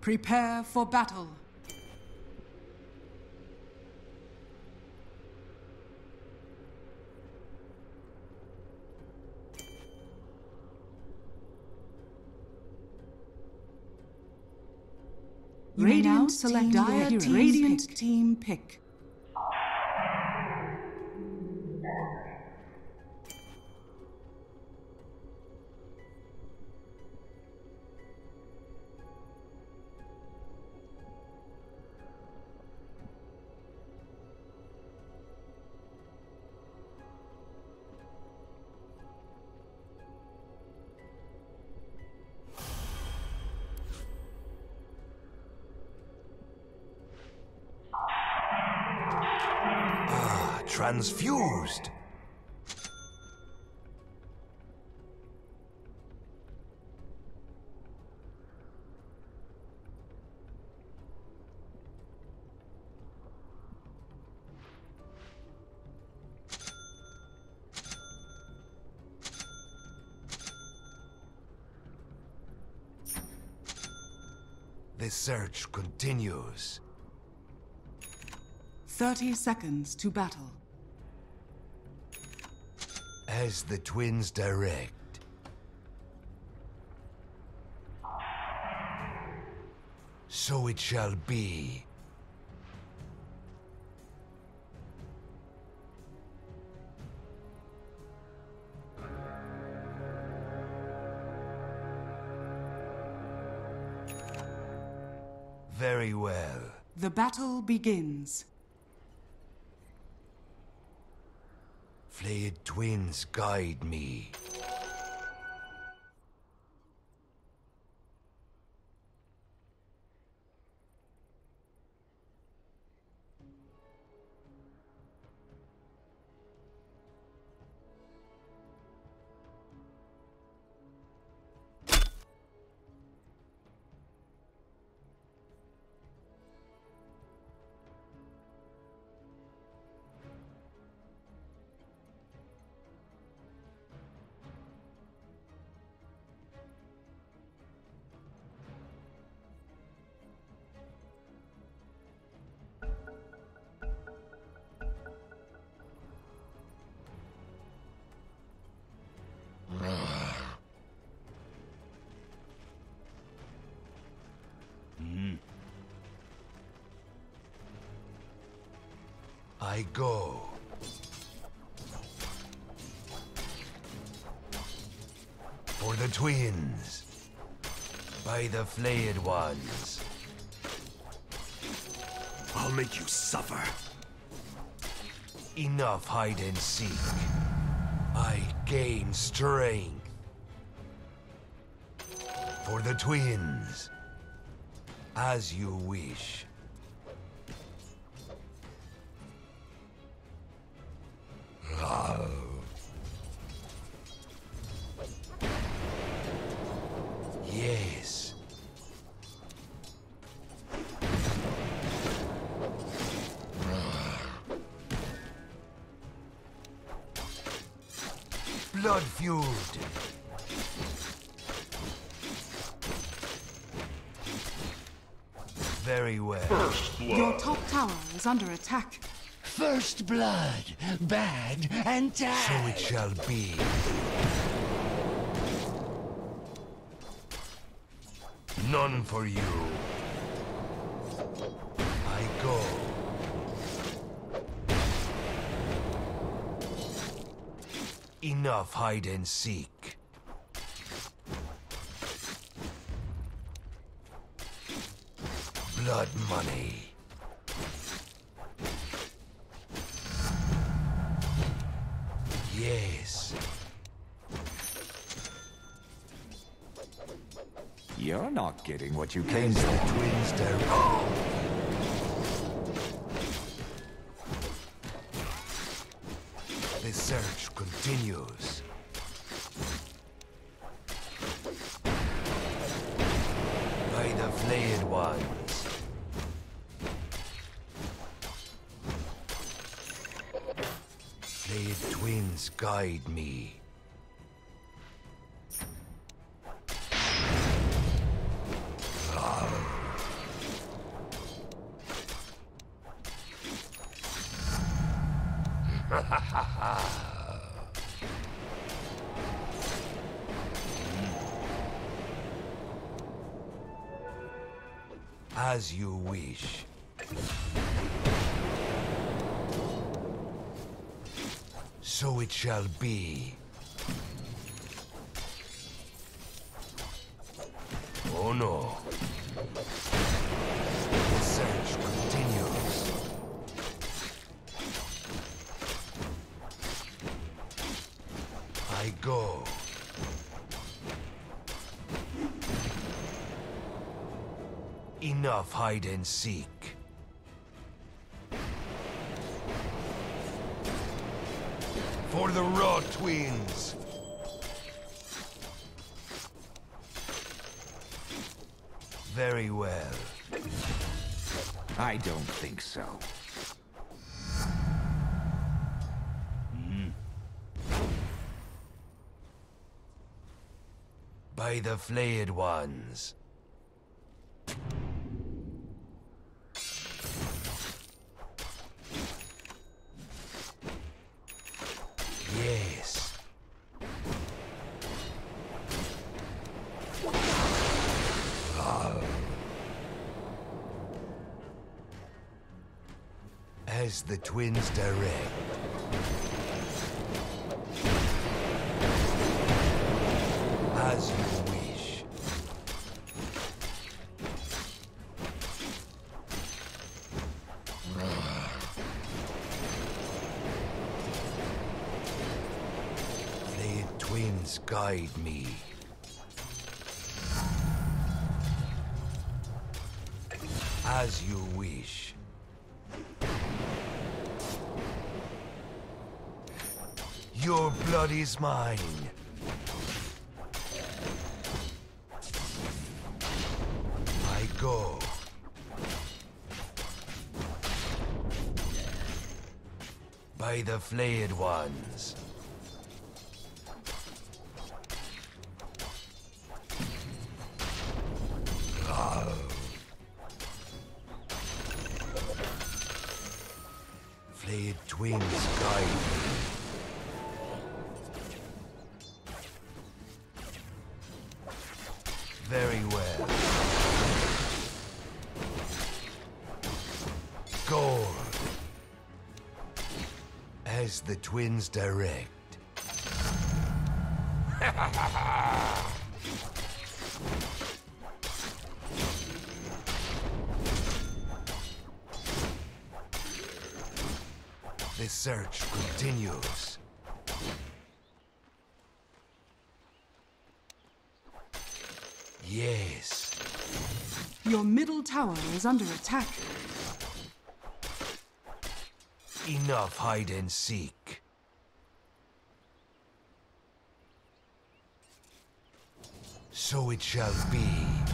Prepare for battle. You Radiant select dire Radiant pick. team pick. Transfused. The search continues. 30 seconds to battle as the twins direct. So it shall be. Very well. The battle begins. Flayed twins guide me. Flayed ones. I'll make you suffer. Enough hide and seek. I gain strength. For the twins. As you wish. Yes. Blood feud. Very well. Your top tower is under attack. First blood, bad and dead. So it shall be. None for you. Enough hide and seek. Blood money. Yes. You're not getting what you came the for. twins Flayed twins guide me. Be. Oh no. The search continues. I go. Enough hide and seek. Raw Twins! Very well. I don't think so. By the flayed ones. As the twins direct. As you wish. the twins guide me. Is mine. I go. By the flayed ones. Twins direct. the search continues. Yes. Your middle tower is under attack. Enough hide and seek. So it shall be.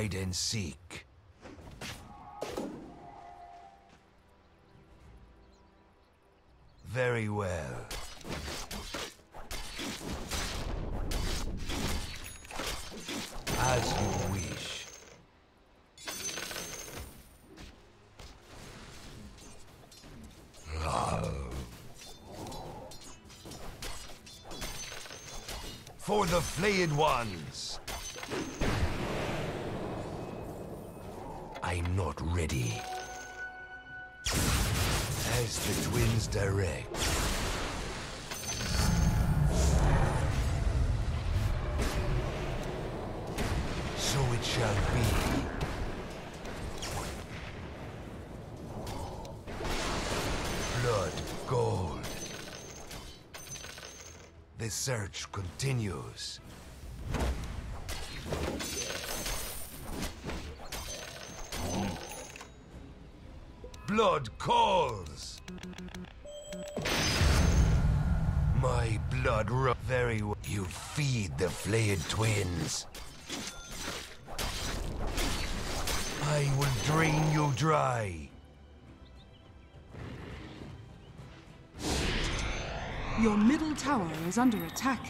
Hide and seek. Very well. As you wish. For the flayed ones. I'm not ready. As the twins direct. So it shall be. Blood, gold. The search continues. Flayed twins. I will drain you dry. Your middle tower is under attack.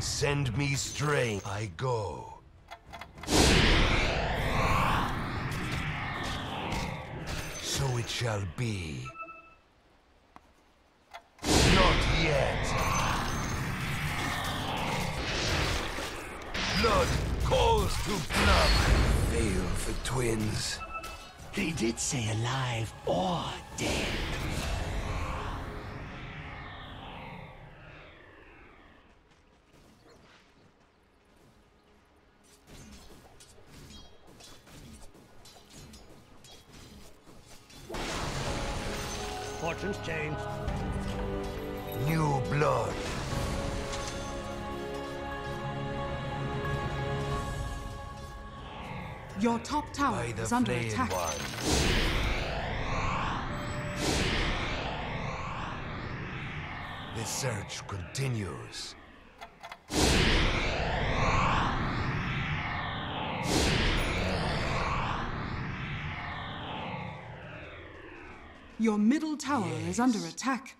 Send me strength. I go. So it shall be. Not yet. Blood calls to blood. Fail for twins. They did say alive or dead. Is under attack. ones. The search continues. Your middle tower is under attack.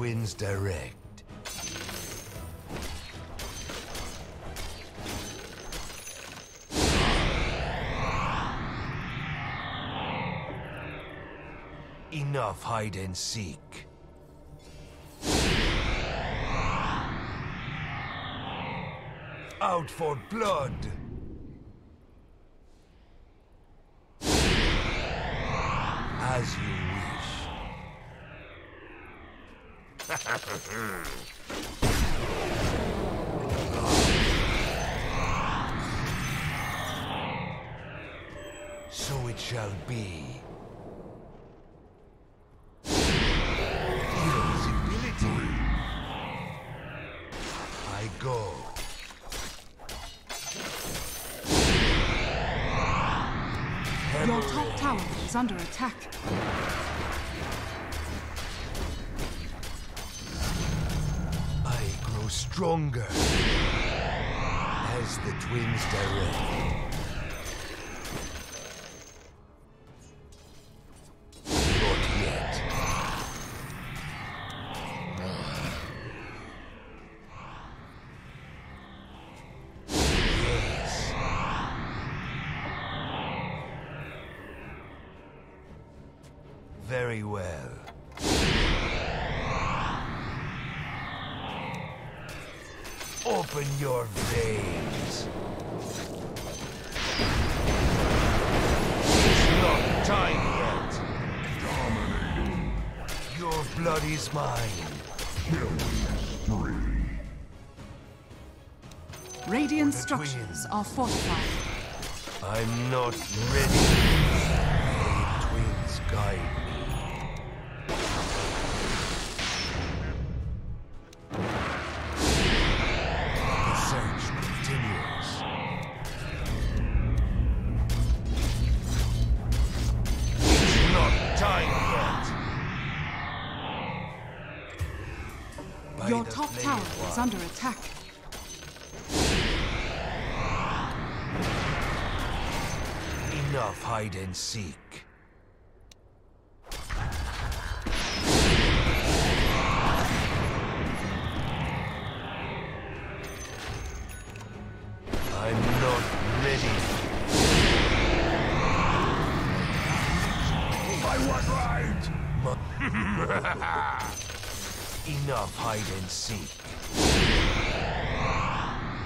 Twins direct. Enough hide and seek. Out for blood! As you so it shall be. I go. Your top tower is under attack. Stronger as the twins direct. Structures twins. are fortified. I'm not ready. The twins guide me. The search continues. It's not time yet. By Your top tower is under attack. hide and seek. I'm not ready. I! Enough hide and seek.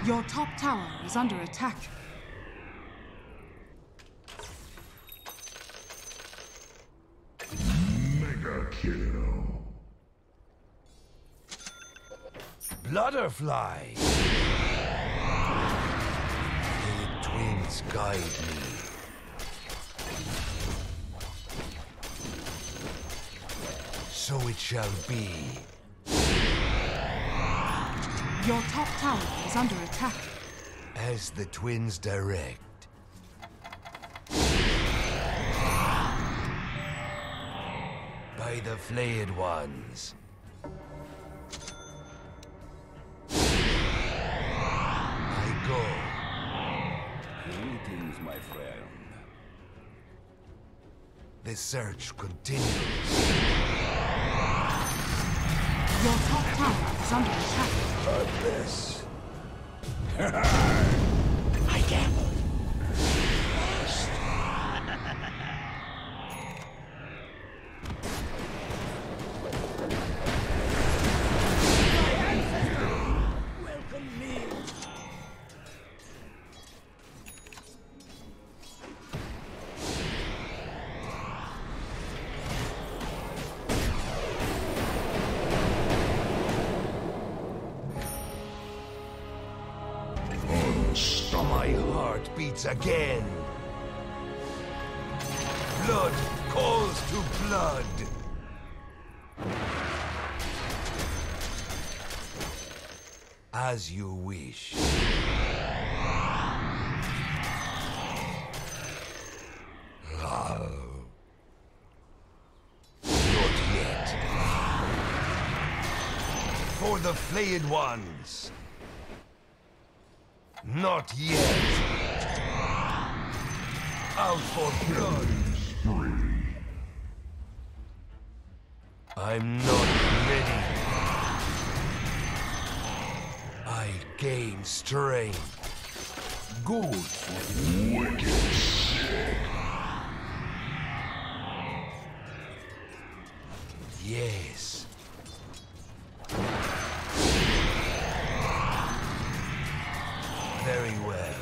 Your top tower is under attack. Blutterfly! The twins guide me. So it shall be. Your top tower is under attack. As the twins direct. By the flayed ones. Greetings, my friend. The search continues. Your top tower is under attack. This. As you wish. Not yet. For the flayed ones. Not yet. Out for blood. I'm not ready. Gain strength. Good. Wicked. Yes. Very well.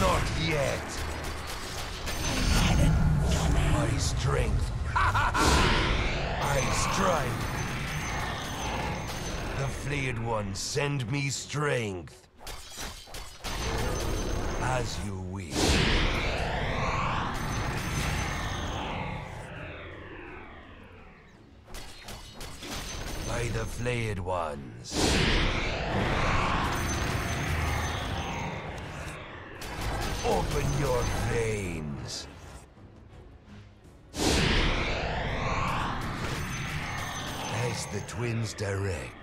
Not yet. Strength. I strike. The flayed ones send me strength. As you wish. By the flayed ones. Open your veins. As the twins direct.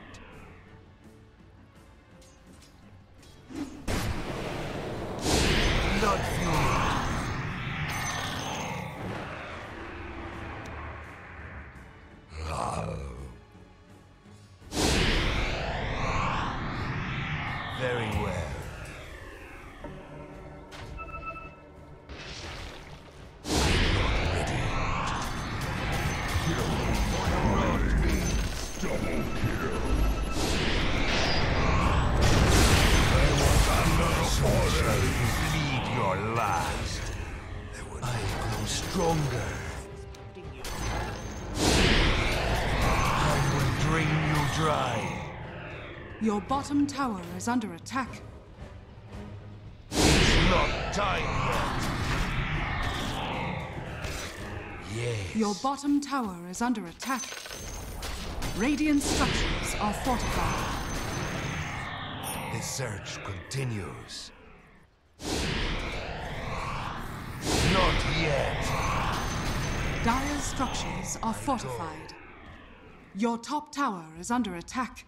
Bottom tower is under attack. It's not time yet. Yes. Your bottom tower is under attack. Radiant structures are fortified. The search continues. Not yet. Dire structures are fortified. Your top tower is under attack.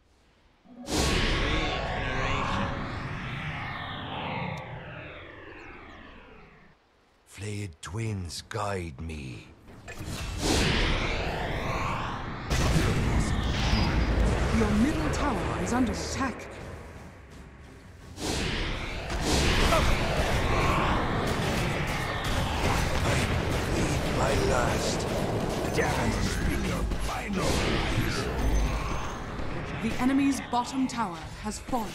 Flayed twins guide me. Your middle tower is under attack. I need my last. Final. The enemy's bottom tower has fallen.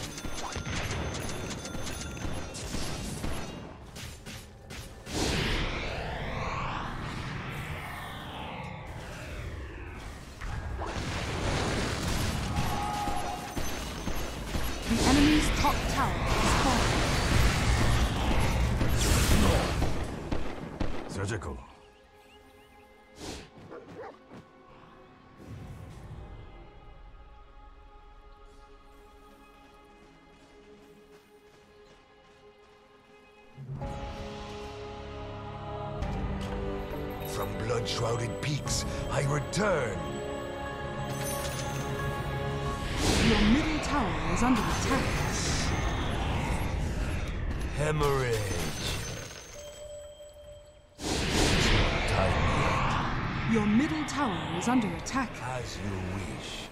Your middle tower is under attack. as you wish.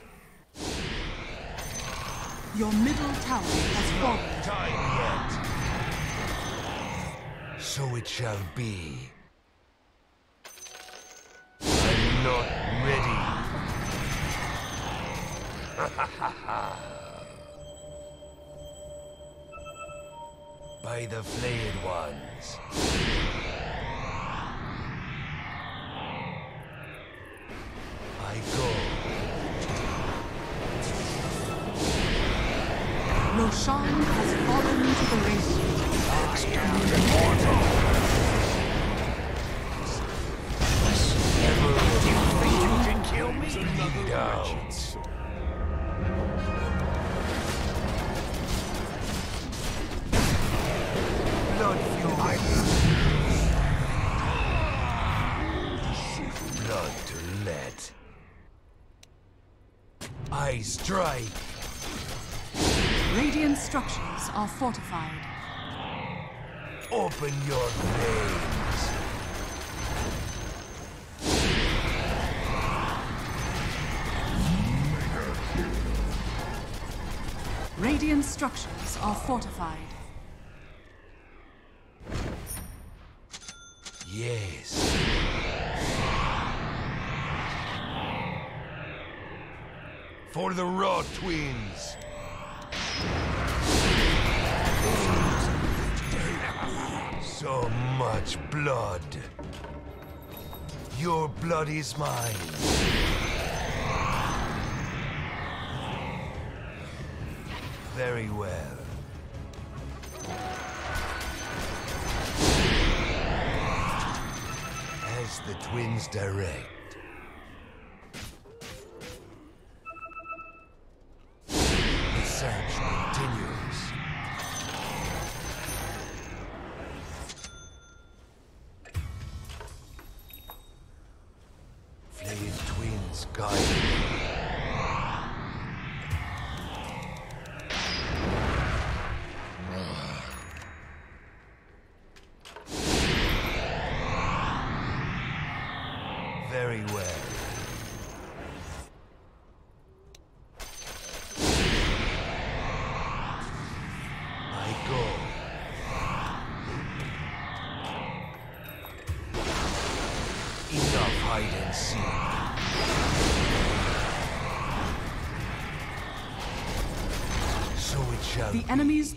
Your middle tower has fallen. Time yet. So it shall be. I'm not ready. By the flayed ones. I go. Roshan has fallen to the radiant. Radiant structures are fortified. Open your veins. Radiant structures are fortified. For the Raw Twins. So much blood. Your blood is mine. Very well. As the twins direct.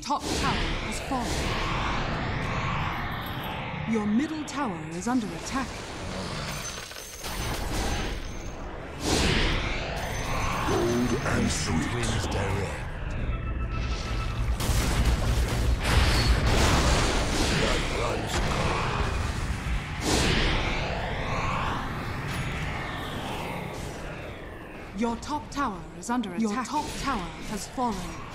Top tower has fallen. Your middle tower is under attack. and sweet. Twins direct. Blood runs cold. Your top tower is under attack. Your top tower has fallen.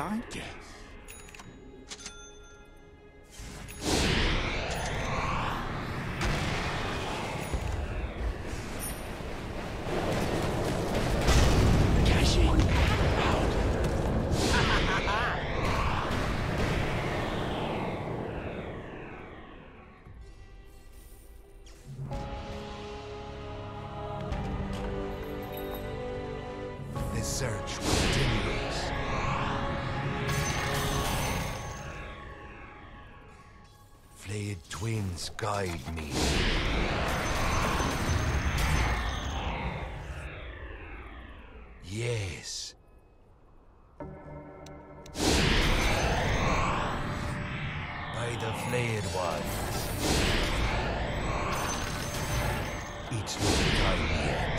Opposite twins guide me. Yes. By the flayed ones. It's not time yet.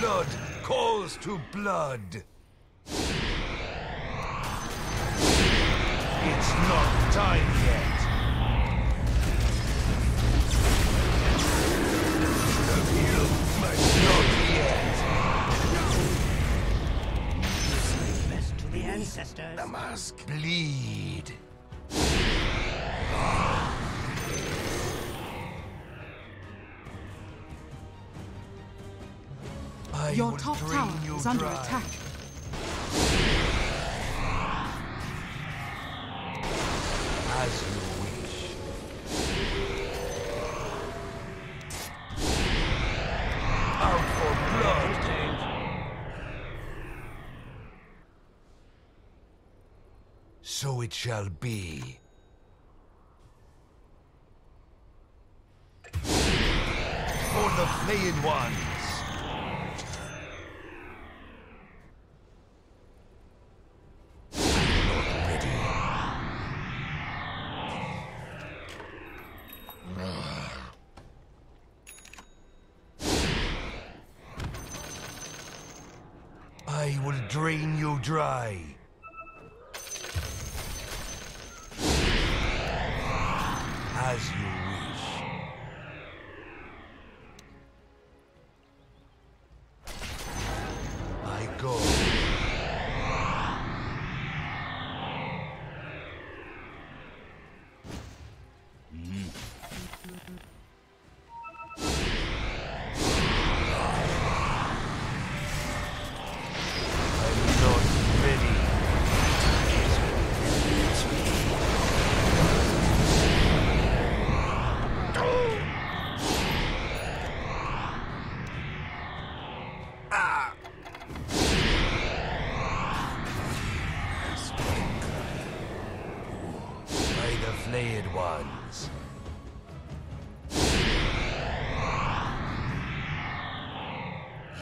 Blood calls to blood. It's not time Your top tower you is under dry. attack. As you wish. Out for blood. So it shall be. For the flayed ones. Drain you dry.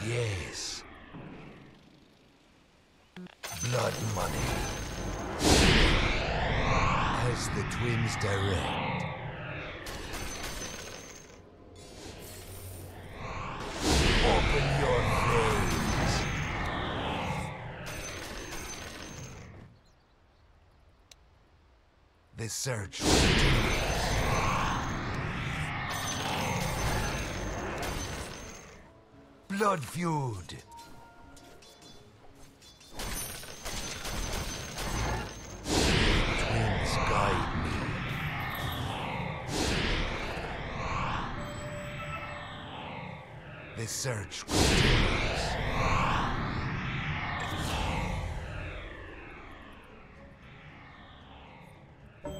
Yes. Blood money. As the twins direct. Open your veins. The search Blood feud. Twins guide me. The search continues.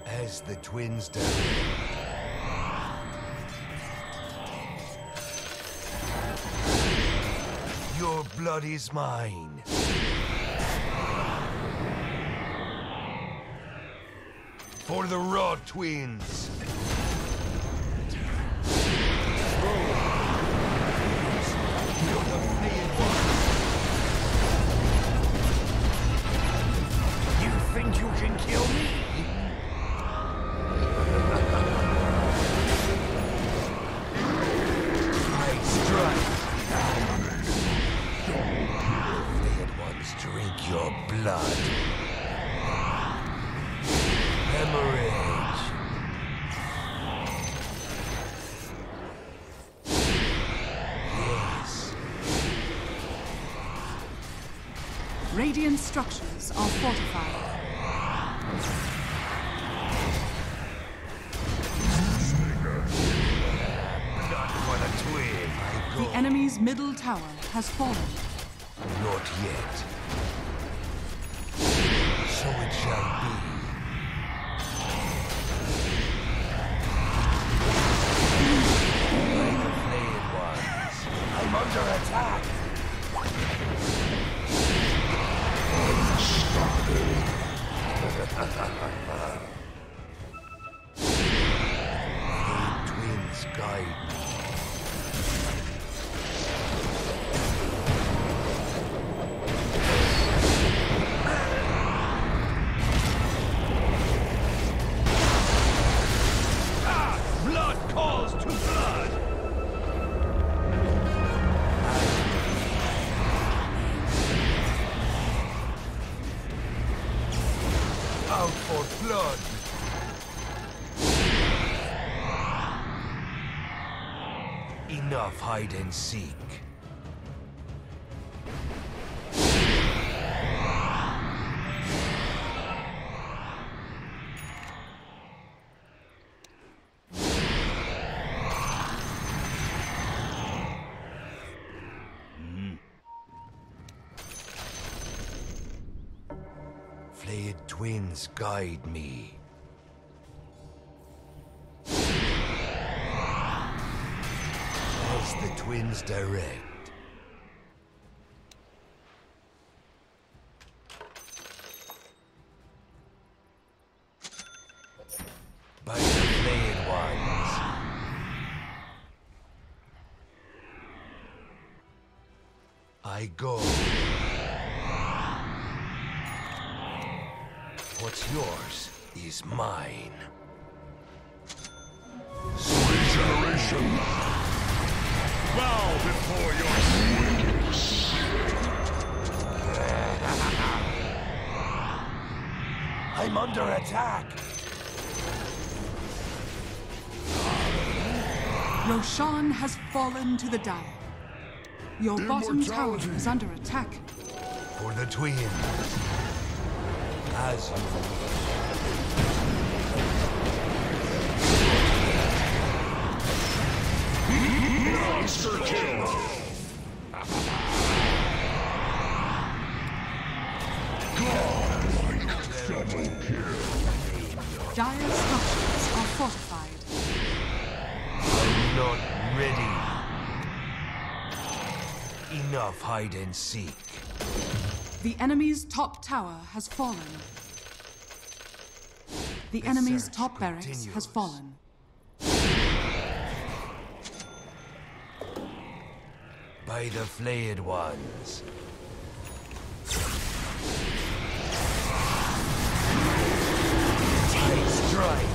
As the twins direct. Blood is mine. For the Raw Twins. Radiant structures are fortified. The enemy's middle tower has fallen. Not yet. So it shall be. Hide and seek. Hmm. Flayed twins guide me. The twins direct. Attack. Roshan has fallen to the Dire. Your bottom tower is under attack. For the twins. As you Monster kill. Hide and seek. The enemy's top tower has fallen. The The enemy's top barracks has fallen. By the flayed ones. Tight strike.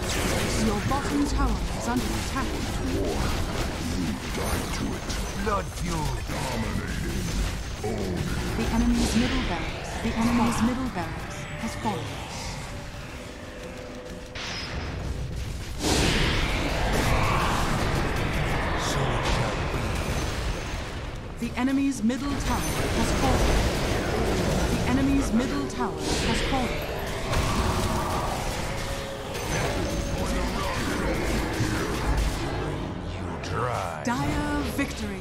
Your bottom tower is under attack. Die to it. Blood fuel. Dominating. The enemy's middle barracks. The enemy's middle barracks has fallen. So it shall be. The enemy's middle tower has fallen. The enemy's middle tower has fallen. Dire victory.